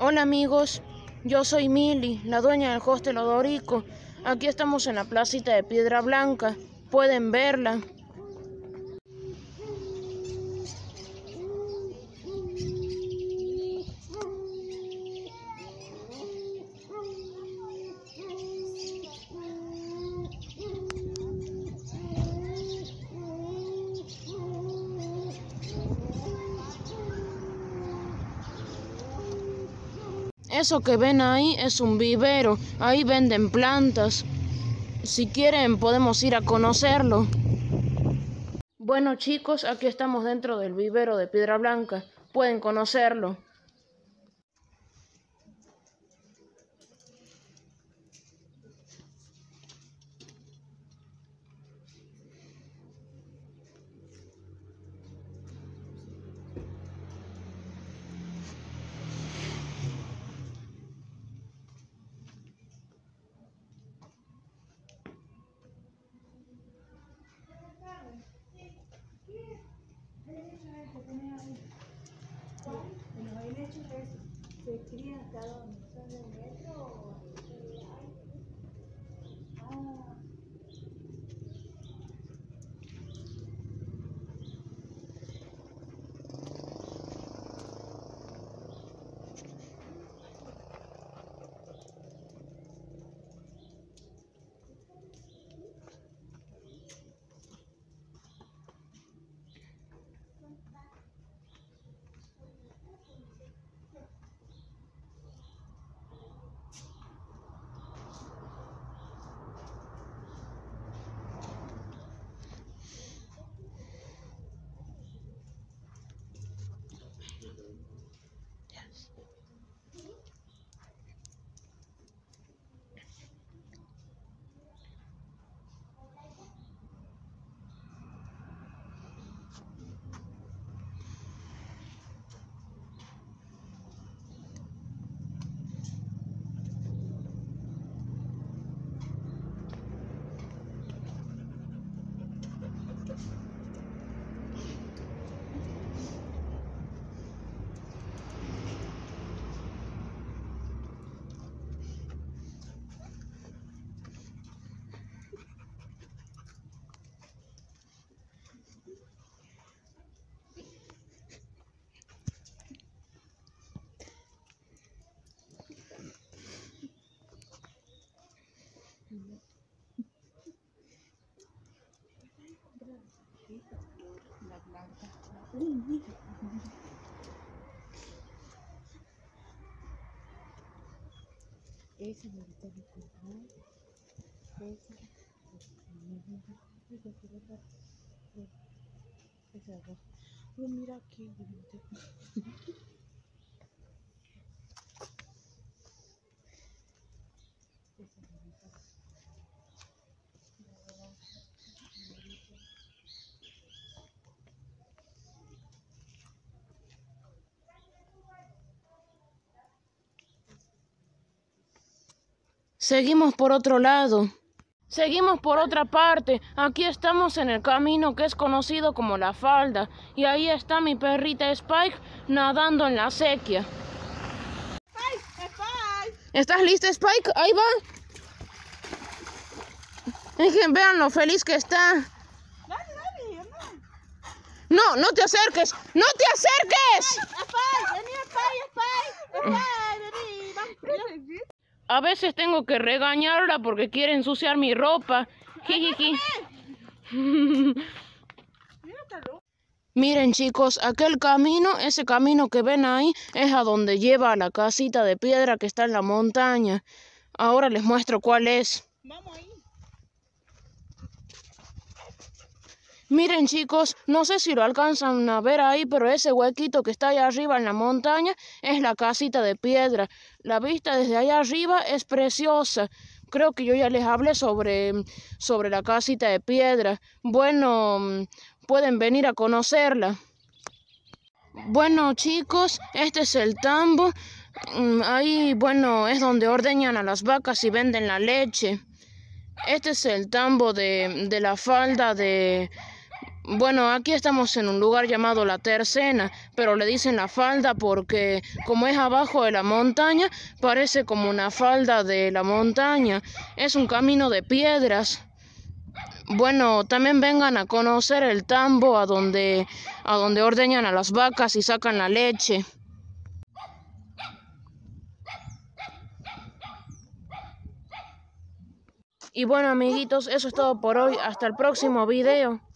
Hola amigos, yo soy Mili, la dueña del hostel Odorico. Aquí estamos en la placita de Piedra Blanca. Pueden verla. Eso que ven ahí es un vivero. Ahí venden plantas. Si quieren podemos ir a conocerlo. Bueno chicos, aquí estamos dentro del vivero de Piedra Blanca. Pueden conocerlo. ¿Se cría cada son de metro o La blanca. Uy, mira. Esa me gusta de comprar. Esa. Esa. Oh, mira aquí. Seguimos por otro lado. Seguimos por otra parte. Aquí estamos en el camino que es conocido como la falda. Y ahí está mi perrita Spike nadando en la sequía. ¡Spike! ¡Spike! ¿Estás lista, Spike? Ahí va. Dejen, vean lo feliz que está. No, no te acerques. ¡No te acerques! ¡Spike! ¡Vení, Spike! ¡Spike! ¡Spike! A veces tengo que regañarla porque quiere ensuciar mi ropa. Miren chicos, aquel camino, ese camino que ven ahí, es a donde lleva a la casita de piedra que está en la montaña. Ahora les muestro cuál es. Vamos ahí. Miren chicos, no sé si lo alcanzan a ver ahí, pero ese huequito que está allá arriba en la montaña es la casita de piedra. La vista desde allá arriba es preciosa. Creo que yo ya les hablé sobre, sobre la casita de piedra. Bueno, pueden venir a conocerla. Bueno chicos, este es el tambo. Mm, Ahí, bueno, es donde ordeñan a las vacas y venden la leche. Este es el tambo de, de la falda de... Bueno, aquí estamos en un lugar llamado La Tercena, pero le dicen la falda porque como es abajo de la montaña, parece como una falda de la montaña. Es un camino de piedras. Bueno, también vengan a conocer el tambo a donde, a donde ordeñan a las vacas y sacan la leche. Y bueno amiguitos, eso es todo por hoy. Hasta el próximo video.